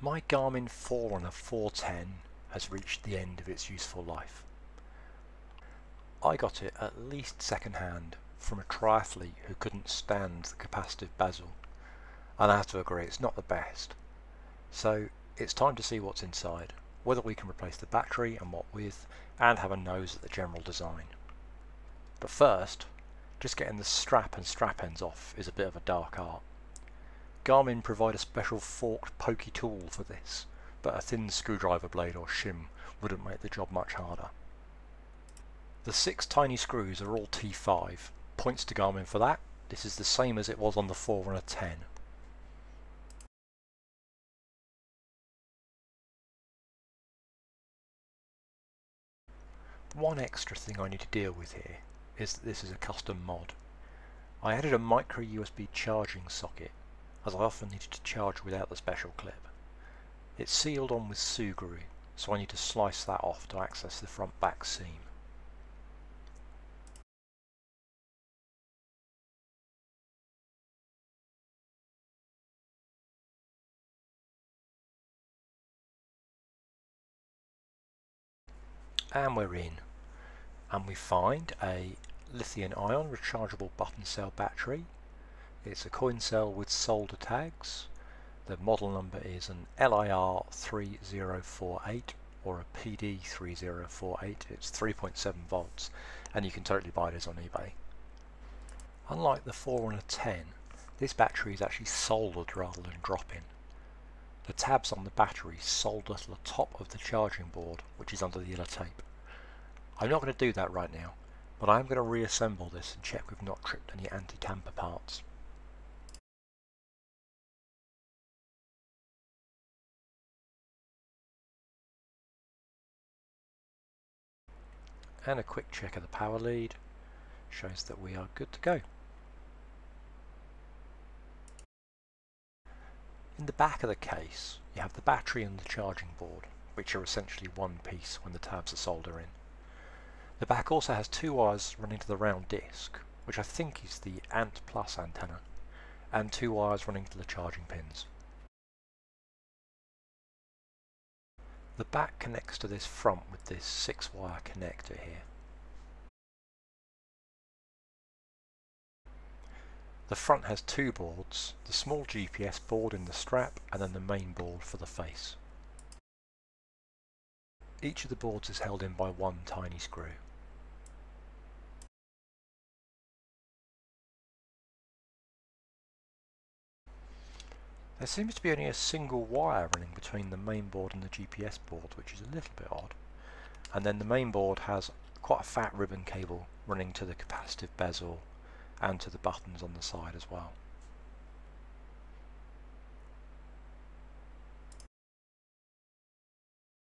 My Garmin Forerunner 410 has reached the end of its useful life. I got it at least second hand from a triathlete who couldn't stand the capacitive bezel and I have to agree it's not the best. So it's time to see what's inside, whether we can replace the battery and what with, and have a nose at the general design. But first, just getting the strap and strap ends off is a bit of a dark art. Garmin provide a special forked pokey tool for this, but a thin screwdriver blade or shim wouldn't make the job much harder. The six tiny screws are all T5, points to Garmin for that, this is the same as it was on the Forerunner 10. One extra thing I need to deal with here is that this is a custom mod. I added a micro USB charging socket as I often needed to charge without the special clip. It's sealed on with Sugru, so I need to slice that off to access the front back seam. And we're in. And we find a lithium ion rechargeable button cell battery it's a coin cell with solder tags. The model number is an LIR3048 or a PD3048. It's 3.7 volts and you can totally buy this on eBay. Unlike the 4 and a 10, this battery is actually soldered rather than drop-in. The tabs on the battery solder to the top of the charging board, which is under the yellow tape. I'm not going to do that right now, but I am going to reassemble this and check we've not tripped any anti-tamper parts. And a quick check of the power lead shows that we are good to go. In the back of the case you have the battery and the charging board which are essentially one piece when the tabs are soldered in. The back also has two wires running to the round disc which I think is the ANT Plus antenna and two wires running to the charging pins. The back connects to this front with this 6 wire connector here. The front has two boards, the small GPS board in the strap and then the main board for the face. Each of the boards is held in by one tiny screw. There seems to be only a single wire running between the main board and the GPS board, which is a little bit odd. And then the main board has quite a fat ribbon cable running to the capacitive bezel and to the buttons on the side as well.